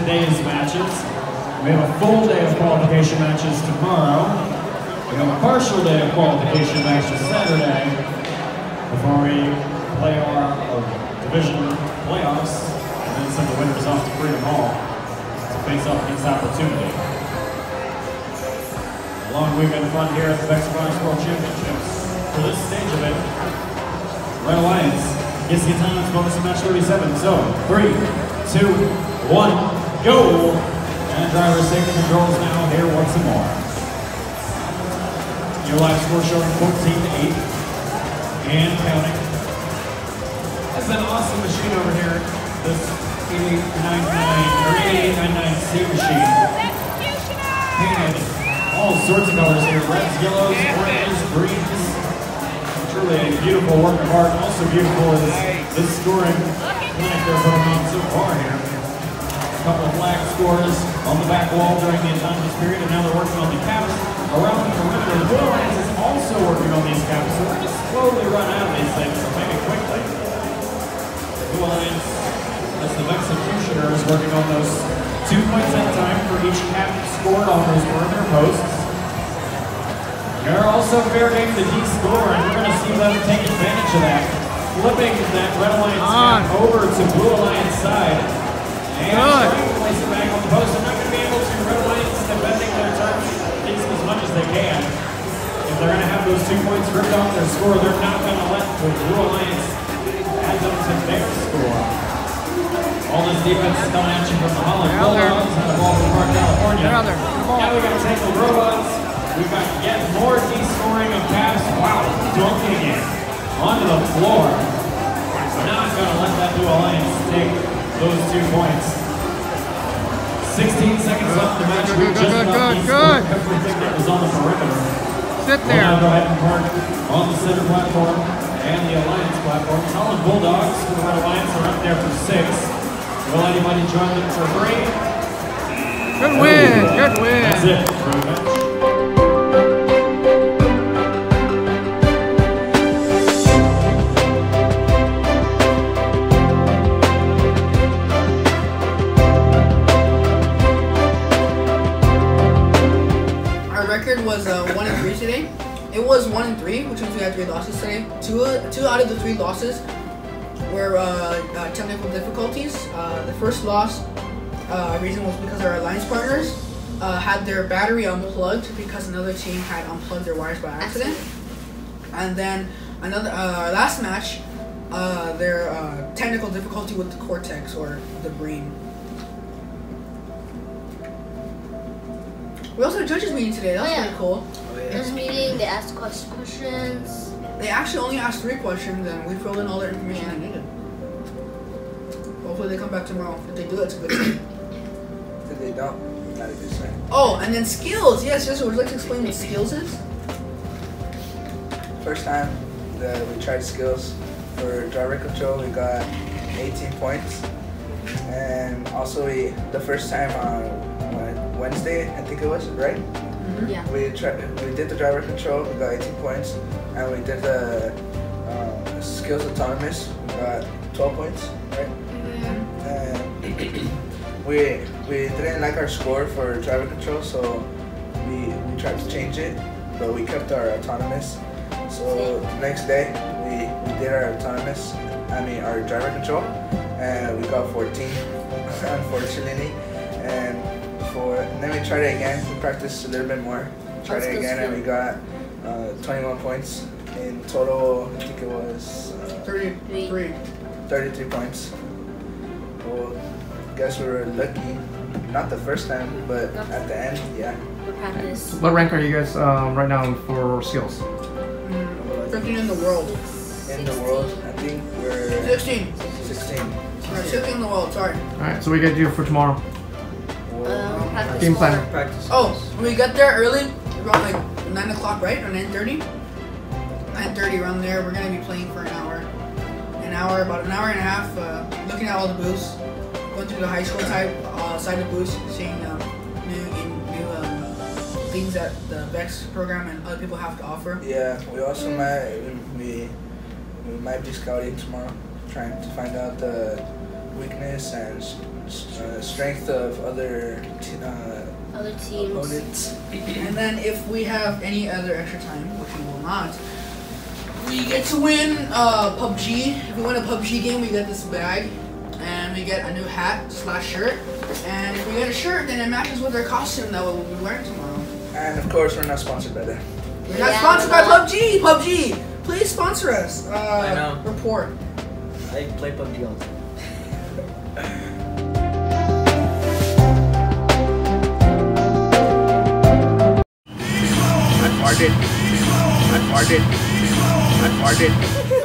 today's matches. We have a full day of qualification matches tomorrow. We have a partial day of qualification matches Saturday before we play our division playoffs and then send the winners off to Freedom Hall to face off against Opportunity. A long weekend of fun here at the Vexavice World Championships. For this stage of it, Red Alliance gets the autonomous bonus match 37. So, three, two, one, go! And driver safety controls now here once more. Your live score showing 14 to 8 and counting. That's an awesome machine over here. This 8899 or 8899C machine. Painted all sorts of colors here. Reds, yellows, oranges, greens. Truly a beautiful work of art. Also beautiful is this scoring clinic they're putting on so far here. A couple of flag scores on the back wall during the autonomous period, and now they're working on the caps around the perimeter. The Blue Alliance is also working on these caps, so we're going to slowly run out of these things, so maybe quickly. Blue Alliance, as the executioner, is working on those two points at a time for each cap scored on those perimeter posts. They're also fair game to D-score, and we're going to see them take advantage of that. Flipping that Red Alliance cap over to Blue Alliance side. And Good. trying to place it back on the post. They're not going to be able to. Red Alliance defending their target as much as they can. If they're going to have those two points ripped off their score, they're not going to let the Blue Alliance add them to their score. All this defense is coming at you from the Holland They're out there. Bulldogs and the Baldwin Park, California. They're out there. Good ball. Now we got to take the robots. We've got yet more de-scoring of caps. Wow, dunking it onto the floor. Not going to let that Blue Alliance take those two points. 16 seconds left in the match. Good, We good, good, good, good. everything that was on the perimeter. Sit We'll now go there. ahead and park on the center platform and the Alliance platform. Holland Bulldogs for the Red Alliance are up there for six. Will anybody join them for three? Good win. Good win. That's it three losses today. Two two out of the three losses were uh, uh, technical difficulties. Uh, the first loss uh, reason was because our alliance partners uh, had their battery unplugged because another team had unplugged their wires by accident. And then another uh, last match, uh, their uh, technical difficulty with the cortex or the brain. We also had a judges meeting today. That was Oh, yeah. pretty cool. Just meeting, they ask quest- questions. They actually only asked three questions, and we filled in all their information they needed. Hopefully, they come back tomorrow. If they do, it's a good thing. If they don't, not a good sign. Oh, and then skills. Yes, yes. Would you like to explain what skills is? First time that we tried skills for driver control, we got 18 points. And also, we the first time on Wednesday, I think it was, right? Mm-hmm. Yeah. We tried, we did the driver control, we got 18 points, and we did the um, skills autonomous, we got 12 points, right? And we we didn't like our score for driver control, so we we tried to change it, but we kept our autonomous. So next day we, we did our autonomous, I mean our driver control, and we got 14, unfortunately. And for and then we tried it again. We practiced a little bit more. Tried it again, and we got uh, 21 points in total. I think it was. Uh, Thirty-three. 33 points. Well, guess we were lucky. Not the first time, but Not- at the end, yeah. We practice. What rank are you guys um, right now for skills? Mm, Fifteen in the world. In the world, I think we're Sixteen. 16. Or Sixteen in the world. Sorry. All right. So we got you for tomorrow. Um, practice Game plan. Practice. Oh, we got there early. Around like nine o'clock, right? Or nine thirty. Nine thirty around there. We're gonna be playing for an hour. An hour, about an hour and a half. Uh, looking at all the booths, going through the high school type uh, side of booths, seeing um, new new um, things that the Vex program and other people have to offer. Yeah, we also might we we might be scouting tomorrow, trying to find out the weakness and uh, strength of other t- uh, Other teams. opponents. And then if we have any other extra time, which we will not, we get to win uh, PUBG. If we win a PUBG game, we get this bag, and we get a new hat slash shirt. And if we get a shirt, then it matches with our costume that we'll be wearing tomorrow. And of course, we're not sponsored by them. We're not Yeah, sponsored by we're not. PUBG. PUBG, please sponsor us. Uh, I know. Report. I play PUBG all the time. Farted. I farted.